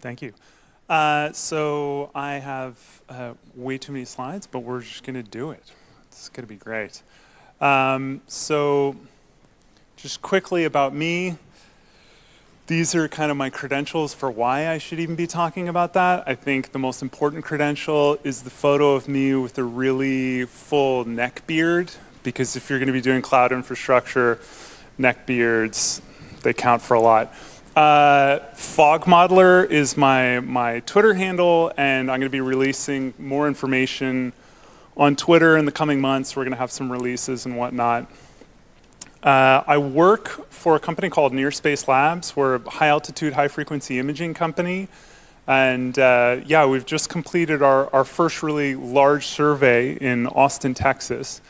Thank you. Uh, so I have uh, way too many slides, but we're just going to do it. It's going to be great. Um, so just quickly about me. These are kind of my credentials for why I should even be talking about that. I think the most important credential is the photo of me with a really full neck beard, because if you're going to be doing cloud infrastructure, neck beards, they count for a lot. Uh, Fog Modeler is my, my Twitter handle, and I'm going to be releasing more information on Twitter in the coming months. We're going to have some releases and whatnot. Uh, I work for a company called Near Space Labs. We're a high altitude, high frequency imaging company. And uh, yeah, we've just completed our, our first really large survey in Austin, Texas.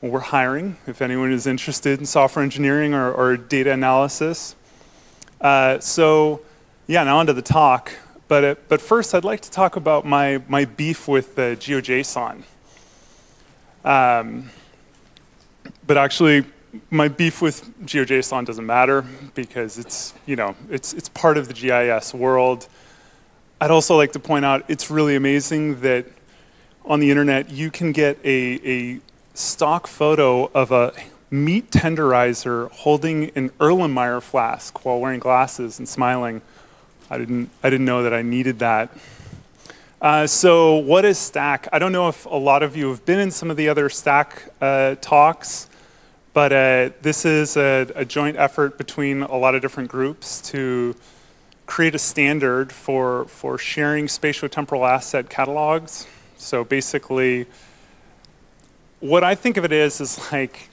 We're hiring if anyone is interested in software engineering or, or data analysis. Uh, so, yeah, now onto the talk. But, uh, but first, I'd like to talk about my, my beef with uh, GeoJSON. Um, but actually, my beef with GeoJSON doesn't matter because it's, you know, it's, it's part of the GIS world. I'd also like to point out it's really amazing that on the internet you can get a, a stock photo of a meat tenderizer holding an Erlenmeyer flask while wearing glasses and smiling. I didn't, I didn't know that I needed that. Uh, so what is STAC? I don't know if a lot of you have been in some of the other STAC uh, talks, but uh, this is a, a, joint effort between a lot of different groups to create a standard for, for sharing spatiotemporal asset catalogs. So basically, what I think of it is, is like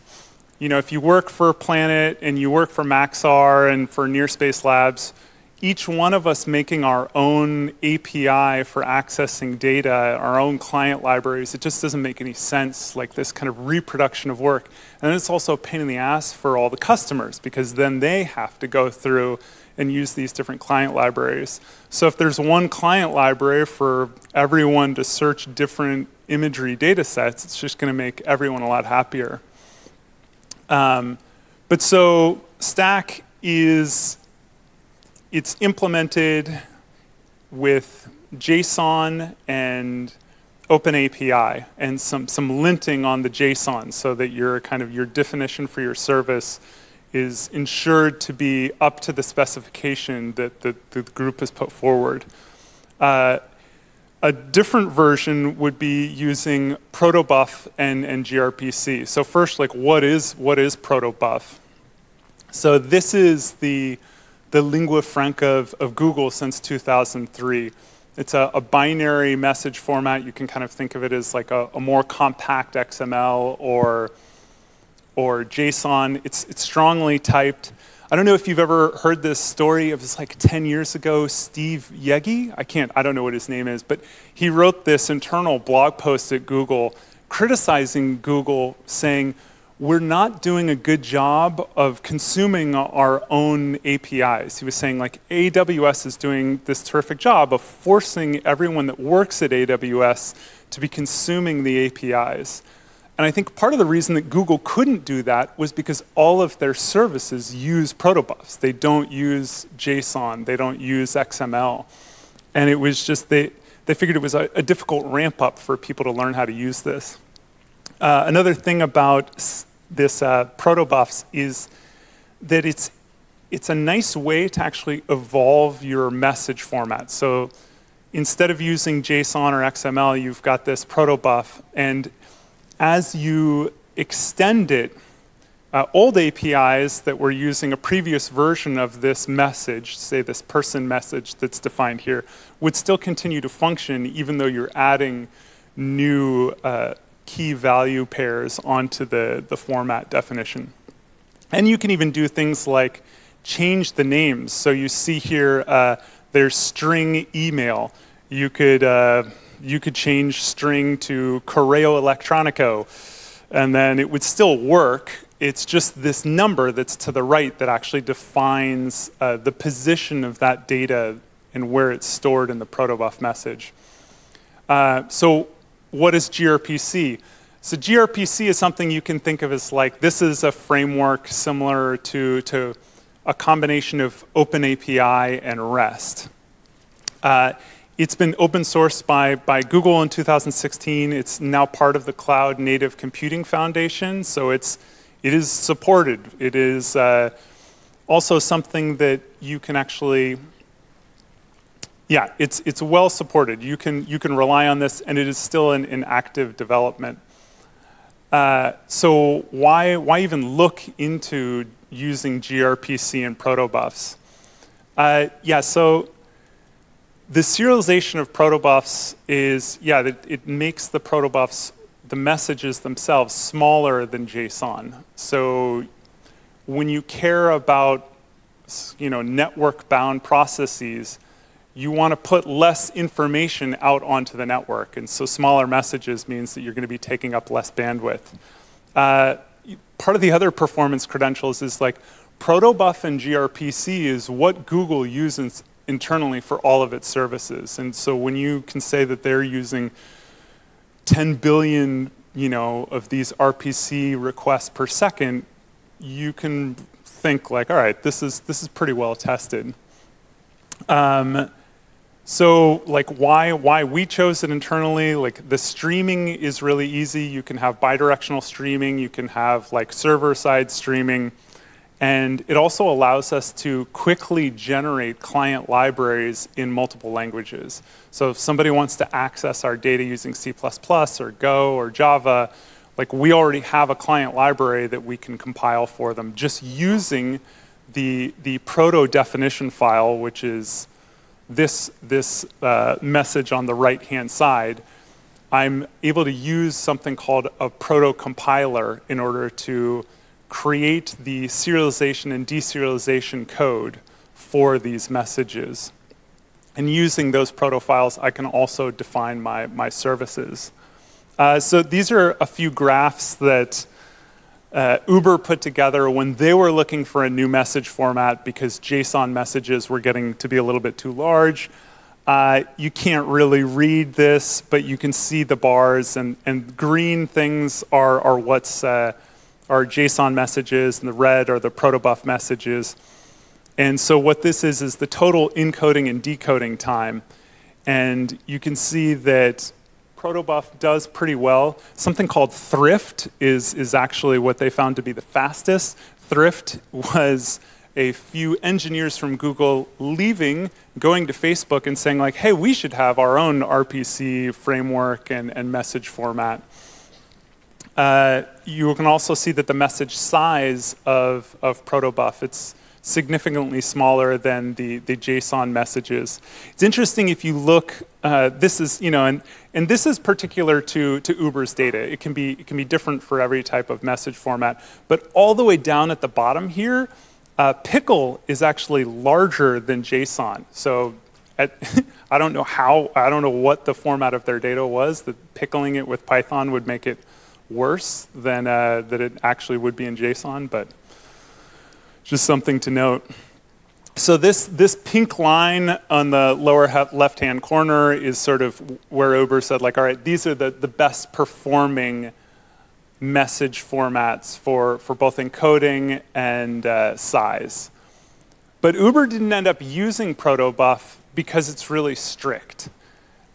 you know, if you work for Planet and you work for Maxar and for Near Space Labs, each one of us making our own API for accessing data, our own client libraries, it just doesn't make any sense, like this kind of reproduction of work. And it's also a pain in the ass for all the customers because then they have to go through and use these different client libraries. So if there's one client library for everyone to search different imagery data sets, it's just gonna make everyone a lot happier. Um, but so STAC is, it's implemented with JSON and OpenAPI and some, some linting on the JSON so that your kind of your definition for your service is ensured to be up to the specification that the, the group has put forward. Uh, a different version would be using protobuf and, and gRPC. So first, like what is, what is protobuf? So this is the, the lingua franca of, of Google since 2003. It's a, a, binary message format. You can kind of think of it as like a, a more compact XML or, or JSON. It's, it's strongly typed. I don't know if you've ever heard this story of this like 10 years ago, Steve Yegge. I can't, I don't know what his name is, but he wrote this internal blog post at Google criticizing Google saying, we're not doing a good job of consuming our own APIs. He was saying like AWS is doing this terrific job of forcing everyone that works at AWS to be consuming the APIs. And I think part of the reason that Google couldn't do that was because all of their services use protobufs. They don't use JSON, they don't use XML. And it was just, they, they figured it was a, a difficult ramp up for people to learn how to use this. Uh, another thing about this uh, protobufs is that it's, it's a nice way to actually evolve your message format. So instead of using JSON or XML, you've got this protobuf. And as you extend it, uh, old APIs that were using a previous version of this message, say this person message that's defined here, would still continue to function even though you're adding new uh, key value pairs onto the, the format definition. And you can even do things like change the names. So you see here, uh, there's string email. You could uh, you could change string to Correo Electronico, and then it would still work. It's just this number that's to the right that actually defines uh, the position of that data and where it's stored in the protobuf message. Uh, so what is gRPC? So gRPC is something you can think of as like, this is a framework similar to, to a combination of OpenAPI and REST. Uh, it's been open sourced by, by Google in 2016. It's now part of the Cloud Native Computing Foundation, so it's, it is supported. It is uh, also something that you can actually, yeah, it's, it's well supported. You can, you can rely on this, and it is still in, in active development. Uh, so why, why even look into using gRPC and protobufs? Uh, yeah, so the serialization of protobufs is, yeah, it, it makes the protobufs, the messages themselves, smaller than JSON. So when you care about you know, network-bound processes, you want to put less information out onto the network. And so smaller messages means that you're going to be taking up less bandwidth. Uh, part of the other performance credentials is like protobuf and gRPC is what Google uses internally for all of its services. And so when you can say that they're using 10 billion you know, of these RPC requests per second, you can think like, all right, this is, this is pretty well tested. Um, so like why, why we chose it internally, like the streaming is really easy. You can have bidirectional streaming, you can have like server side streaming, and it also allows us to quickly generate client libraries in multiple languages. So if somebody wants to access our data using C++ or Go or Java, like we already have a client library that we can compile for them just using the, the proto definition file, which is this, this uh, message on the right-hand side. I'm able to use something called a proto compiler in order to create the serialization and deserialization code for these messages. And using those proto files, I can also define my, my services. Uh, so these are a few graphs that uh, Uber put together when they were looking for a new message format because JSON messages were getting to be a little bit too large. Uh, you can't really read this, but you can see the bars, and, and green things are, are what's uh, are JSON messages, and the red are the protobuf messages. And so what this is is the total encoding and decoding time. And you can see that protobuf does pretty well. Something called thrift is, is actually what they found to be the fastest. Thrift was a few engineers from Google leaving, going to Facebook and saying like, hey, we should have our own RPC framework and, and message format. Uh, you can also see that the message size of, of protobuf, it's significantly smaller than the, the JSON messages. It's interesting if you look, uh, this is, you know, and, and this is particular to, to Uber's data. It can, be, it can be different for every type of message format. But all the way down at the bottom here, uh, Pickle is actually larger than JSON. So at, I don't know how, I don't know what the format of their data was, that pickling it with Python would make it worse than uh, that it actually would be in JSON, but just something to note. So this, this pink line on the lower left-hand corner is sort of where Uber said, like, all right, these are the, the best performing message formats for, for both encoding and uh, size. But Uber didn't end up using protobuf because it's really strict.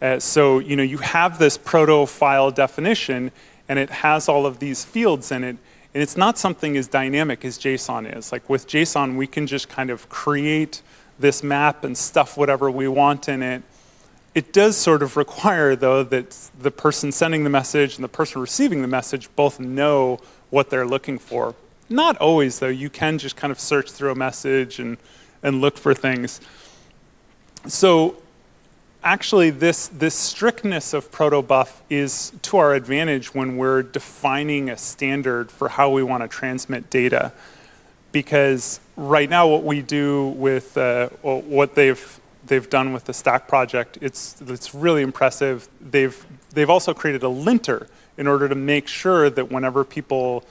Uh, so you know you have this proto file definition, and it has all of these fields in it, and it's not something as dynamic as JSON is. Like with JSON, we can just kind of create this map and stuff whatever we want in it. It does sort of require, though, that the person sending the message and the person receiving the message both know what they're looking for. Not always, though. You can just kind of search through a message and, and look for things. So actually this, this strictness of protobuf is to our advantage when we're defining a standard for how we want to transmit data. Because right now what we do with uh, what they've, they've done with the STAC project, it's, it's really impressive. They've, they've also created a linter in order to make sure that whenever people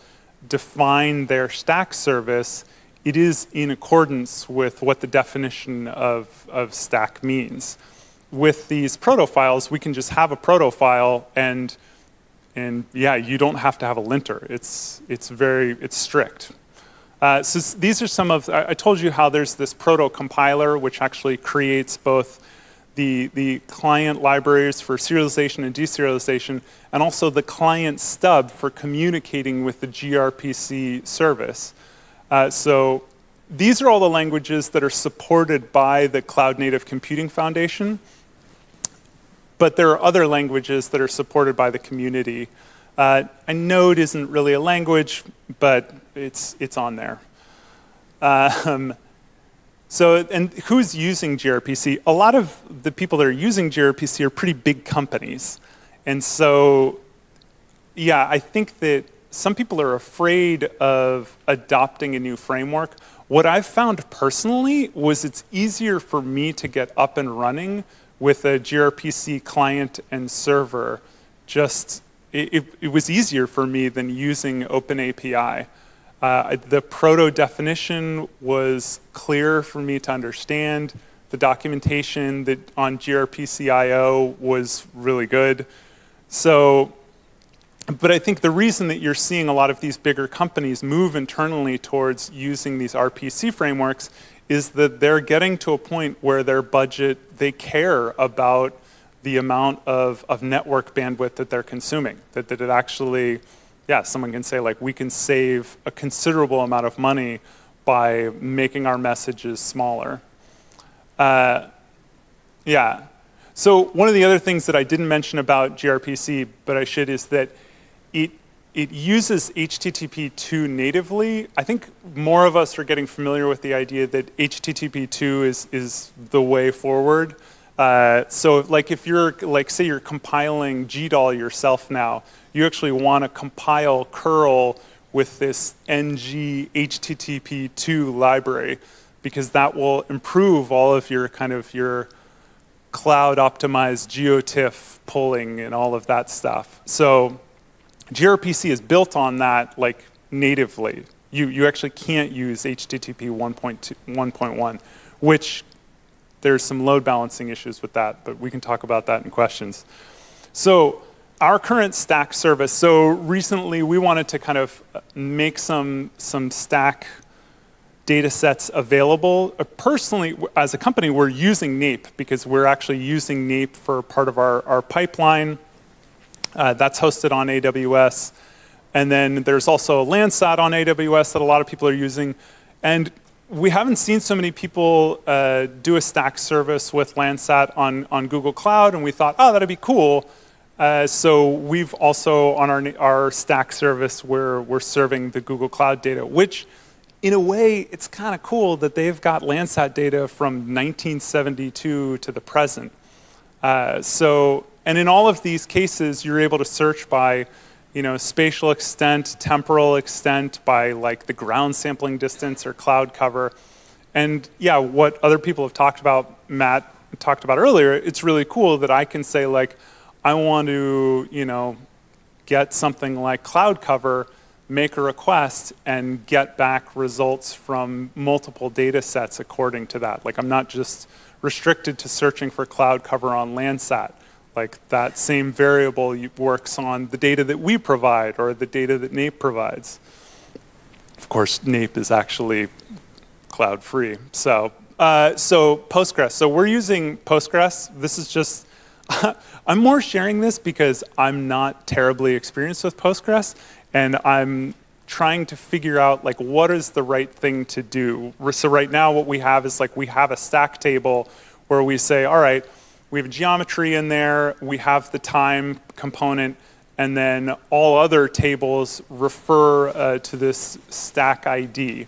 define their STAC service, it is in accordance with what the definition of, of STAC means with these protofiles, we can just have a protofile and and yeah, you don't have to have a linter. It's it's very it's strict. Uh, so these are some of I, told you how there's this proto compiler which actually creates both the, the client libraries for serialization and deserialization, and also the client stub for communicating with the gRPC service. Uh, so these are all the languages that are supported by the Cloud Native Computing Foundation, but there are other languages that are supported by the community. Uh, Node isn't really a language, but it's, it's on there. Um, so, and who's using gRPC? A lot of the people that are using gRPC are pretty big companies. And so, yeah, I think that some people are afraid of adopting a new framework. What I've found personally was it's easier for me to get up and running with a gRPC client and server. Just, it, it was easier for me than using OpenAPI. Uh, the proto definition was clear for me to understand. The documentation that on gRPC.io was really good. So, but I think the reason that you're seeing a lot of these bigger companies move internally towards using these RPC frameworks is that they're getting to a point where their budget, they care about the amount of, of network bandwidth that they're consuming, that, that it actually yeah, someone can say like, we can save a considerable amount of money by making our messages smaller. Uh, yeah. So one of the other things that I didn't mention about gRPC, but I should, is that it it uses HTTP2 natively. I think more of us are getting familiar with the idea that HTTP2 is is the way forward. Uh, so like if you're like say you're compiling GDAL yourself now, you actually want to compile curl with this nghttp2 library because that will improve all of your kind of your cloud optimized geotiff pulling and all of that stuff. So gRPC is built on that like natively. You, you actually can't use HTTP 1.1, which there's some load balancing issues with that, but we can talk about that in questions. So our current STAC service, so recently we wanted to kind of make some, some STAC data sets available. Uh, personally, as a company, we're using NAIP because we're actually using NAIP for part of our, our pipeline. Uh, that's hosted on AWS. And then there's also a Landsat on AWS that a lot of people are using. And we haven't seen so many people uh, do a STAC service with Landsat on, on Google Cloud, and we thought, oh, that'd be cool. Uh, so we've also, on our, our STAC service, we're, we're serving the Google Cloud data, which in a way, it's kind of cool that they've got Landsat data from 1972 to the present. Uh, so, and in all of these cases, you're able to search by, you know, spatial extent, temporal extent, by like the ground sampling distance or cloud cover. And yeah, what other people have talked about, Matt talked about earlier, it's really cool that I can say like, I want to, you know, get something like cloud cover, make a request, and get back results from multiple data sets according to that. Like I'm not just restricted to searching for cloud cover on Landsat. Like that same variable works on the data that we provide or the data that NAIP provides. Of course, NAIP is actually cloud free. So, uh, so Postgres. So we're using Postgres. This is just I'm more sharing this because I'm not terribly experienced with Postgres, and I'm trying to figure out like what is the right thing to do. So right now what we have is like we have a STAC table where we say, all right, we have geometry in there, we have the time component, and then all other tables refer uh, to this STAC ID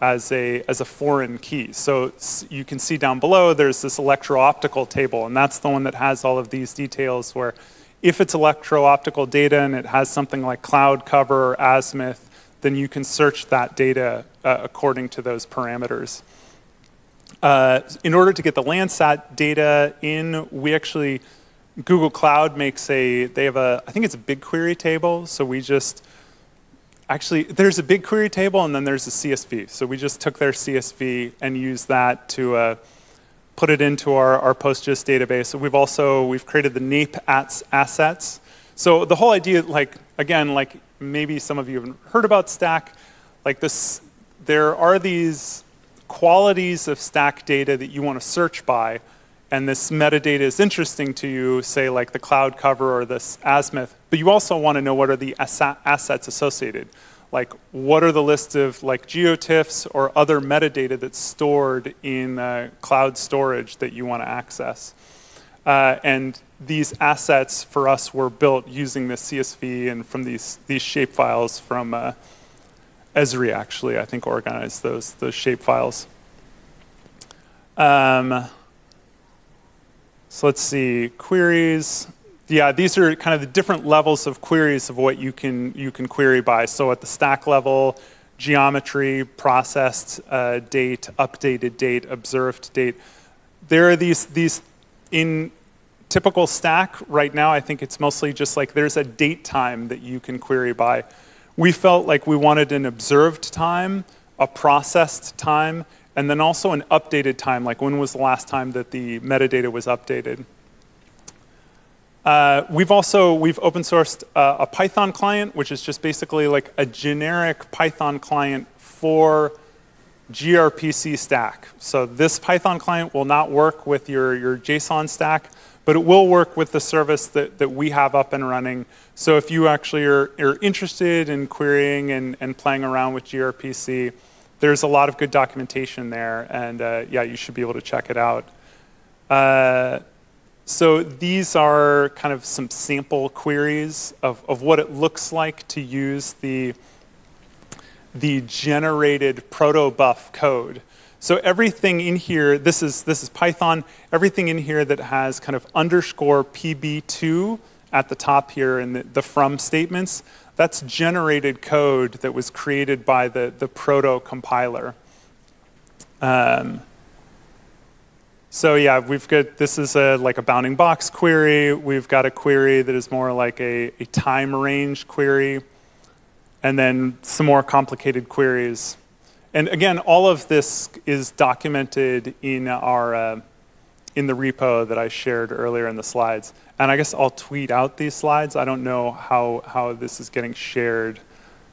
as a, as a foreign key. So you can see down below there's this electro-optical table, and that's the one that has all of these details where if it's electro-optical data and it has something like cloud cover or azimuth, then you can search that data uh, according to those parameters. Uh, in order to get the Landsat data in, we actually, Google Cloud makes a, they have a, I think it's a BigQuery table, so we just Actually, there's a BigQuery table and then there's a CSV. So we just took their CSV and used that to uh, put it into our, our PostGIS database. We've also, we've created the NAIP assets. So the whole idea, like, again, like maybe some of you haven't heard about STAC, like this, there are these qualities of STAC data that you want to search by. and this metadata is interesting to you, say like the cloud cover or this azimuth, but you also want to know what are the assets associated. Like what are the list of like geotiffs or other metadata that's stored in uh, cloud storage that you want to access. Uh, and these assets for us were built using this CSV and from these, these shape files from uh, Esri actually, I think organized those, those shape files. Um, so let's see, queries. Yeah, these are kind of the different levels of queries of what you can, you can query by. So at the STAC level, geometry, processed uh, date, updated date, observed date. There are these, these in typical STAC right now, I think it's mostly just like there's a date time that you can query by. We felt like we wanted an observed time, a processed time, and then also an updated time, like when was the last time that the metadata was updated. Uh, we've also, we've open sourced uh, a Python client, which is just basically like a generic Python client for gRPC STAC. So this Python client will not work with your, your JSON STAC, but it will work with the service that, that we have up and running. So if you actually are, are interested in querying and, and playing around with gRPC, there's a lot of good documentation there, and uh, yeah, you should be able to check it out. Uh, so these are kind of some sample queries of, of what it looks like to use the, the generated protobuf code. So everything in here, this is, this is Python, everything in here that has kind of underscore PB2 at the top here in the, the from statements, that's generated code that was created by the, the proto compiler. Um, so yeah, we've got, this is a, like a bounding box query. We've got a query that is more like a, a time range query. And then some more complicated queries. And again, all of this is documented in our, uh, in the repo that I shared earlier in the slides. And I guess I'll tweet out these slides. I don't know how, how this is getting shared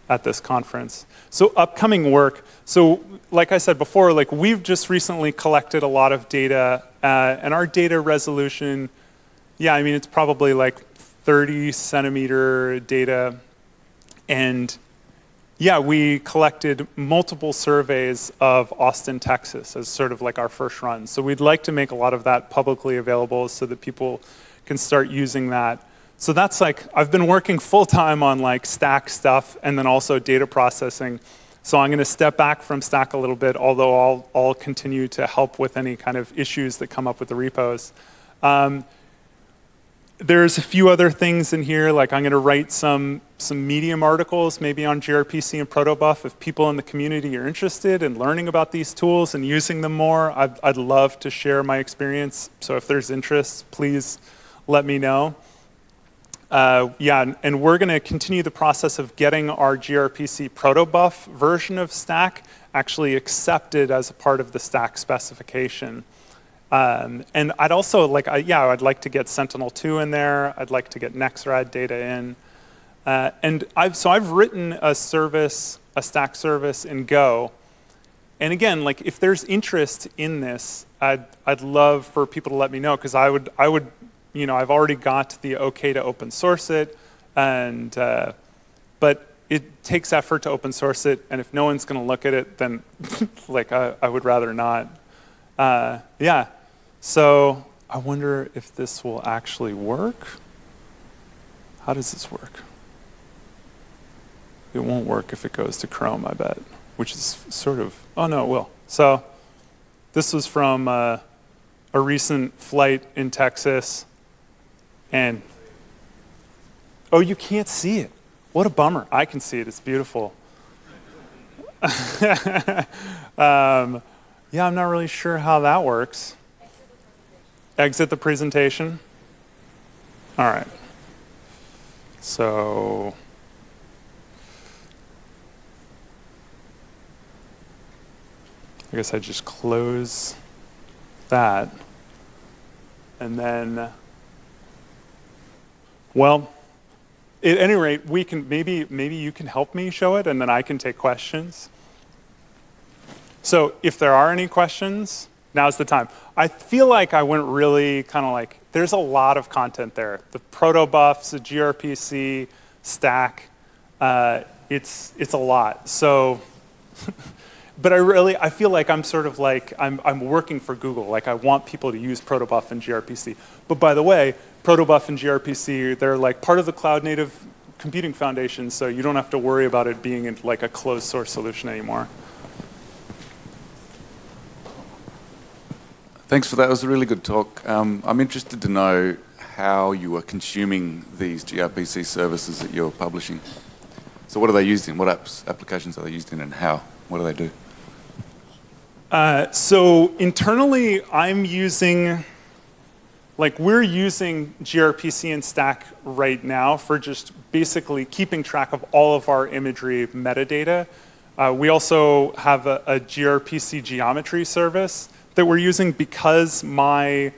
at this conference. So upcoming work. So like I said before, like we've just recently collected a lot of data uh, and our data resolution, yeah, I mean, it's probably like 30 centimeter data. And yeah, we collected multiple surveys of Austin, Texas as sort of like our first run. So we'd like to make a lot of that publicly available so that people can start using that. So that's like, I've been working full time on like STAC stuff and then also data processing. So I'm going to step back from STAC a little bit, although I'll, I'll continue to help with any kind of issues that come up with the repos. Um, there's a few other things in here, like I'm going to write some, some medium articles, maybe on gRPC and protobuf. If people in the community are interested in learning about these tools and using them more, I'd, I'd love to share my experience. So if there's interest, please let me know. Uh, yeah, and we're going to continue the process of getting our gRPC protobuf version of STAC actually accepted as a part of the STAC specification. Um, and I'd also like, I, yeah, I'd like to get Sentinel-2 in there. I'd like to get Nexrad data in. Uh, and I've, so I've written a service, a STAC service in Go. And again, like if there's interest in this, I'd, I'd love for people to let me know because I would, I would you know, I've already got the okay to open source it, and uh, but it takes effort to open source it, and if no one's going to look at it, then like I, I, would rather not. Uh, yeah, so I wonder if this will actually work. How does this work? It won't work if it goes to Chrome, I bet, which is sort of, oh no, it will. So this was from uh, a recent flight in Texas. And, oh, you can't see it. What a bummer. I can see it. It's beautiful. um, yeah, I'm not really sure how that works. Exit the presentation. All right. So, I guess I just close that. And then well, at any rate, we can maybe maybe you can help me show it, and then I can take questions. So if there are any questions, now's the time. I feel like I went really kind of like, there's a lot of content there. The protobufs, the gRPC, STAC, uh, it's, it's a lot. So, but I really, I feel like I'm sort of like, I'm, I'm working for Google. Like I want people to use protobuf and gRPC. But by the way, protobuf and gRPC, they're like part of the cloud native computing foundation, so you don't have to worry about it being in like a closed source solution anymore. Thanks for that. It was a really good talk. Um, I'm interested to know how you are consuming these gRPC services that you're publishing. So what are they used in? What apps, applications are they used in and how? What do they do? Uh, so internally, I'm using, like we're using gRPC and STAC right now for just basically keeping track of all of our imagery metadata. Uh, we also have a, a gRPC geometry service that we're using because my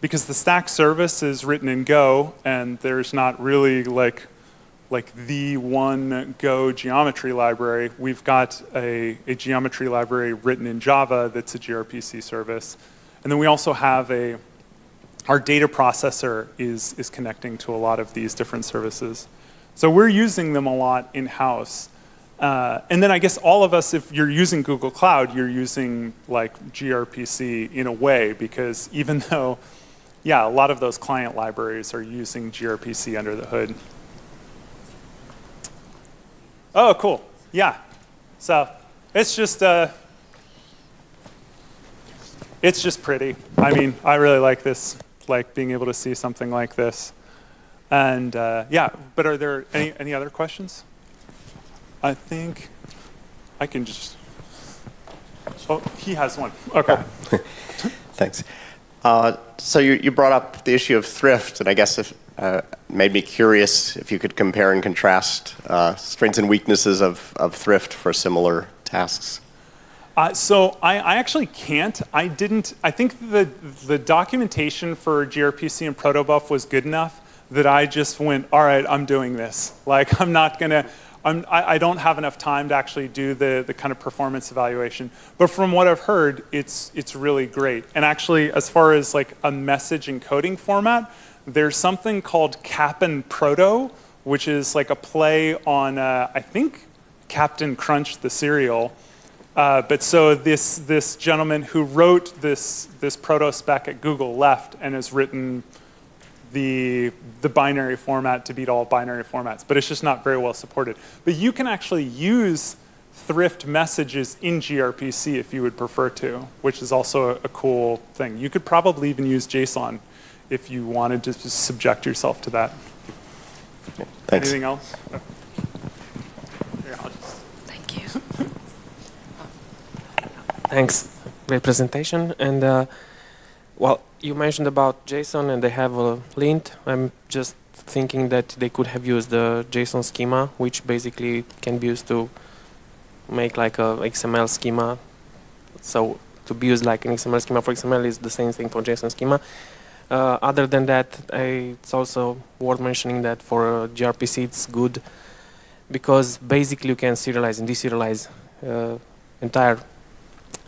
because the STAC service is written in Go and there's not really like like the one Go geometry library. We've got a, a geometry library written in Java that's a gRPC service. And then we also have a, our data processor is, is connecting to a lot of these different services. So we're using them a lot in-house. Uh, and then I guess all of us, if you're using Google Cloud, you're using like gRPC in a way because even though, yeah, a lot of those client libraries are using gRPC under the hood. Oh, cool. Yeah. So it's just, uh, it's just pretty. I mean, I really like this, like being able to see something like this. And uh, yeah, but are there any, any other questions? I think I can just, oh, he has one. Okay. Thanks. Uh, so you, you brought up the issue of thrift, and I guess it uh, made me curious if you could compare and contrast uh, strengths and weaknesses of, of thrift for similar tasks. Uh, so I, I, actually can't. I didn't. I think the the documentation for gRPC and protobuf was good enough that I just went, all right, I'm doing this. Like I'm not gonna. I'm, I, I don't have enough time to actually do the, the kind of performance evaluation. But from what I've heard, it's, it's really great. And actually, as far as like a message encoding format, there's something called Cap'n Proto, which is like a play on, uh, I think, Captain Crunch, the cereal. Uh, but so this, this gentleman who wrote this, this proto spec at Google left and has written the, the binary format to beat all binary formats, but it's just not very well supported. But you can actually use thrift messages in gRPC if you would prefer to, which is also a, a cool thing. You could probably even use JSON if you wanted to subject yourself to that. Thanks. Anything else? Thank you. Thanks. Great presentation. And uh, well, you mentioned about JSON and they have a lint. I'm just thinking that they could have used the JSON schema, which basically can be used to make like a XML schema. So to be used like an XML schema for XML is the same thing for JSON schema. Uh, other than that, I, it's also worth mentioning that for uh, gRPC it's good because basically you can serialize and deserialize uh, entire,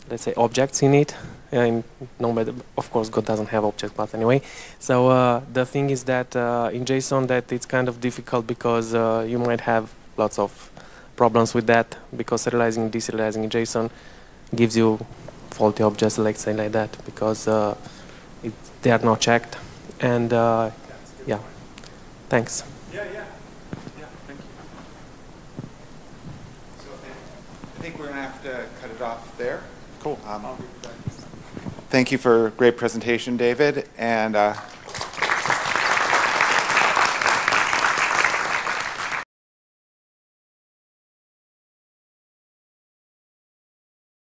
let's say, objects in it. And no matter, of course, Go doesn't have object, but anyway. So uh, the thing is that uh, in JSON that it's kind of difficult because uh, you might have lots of problems with that because serializing and deserializing in JSON gives you faulty objects, let's say like that, because it, they are not checked. And uh, yeah, thanks. Yeah, yeah. Yeah, thank you. So I think we're going to have to cut it off there. Cool. Um, thank you for a great presentation, David. And uh,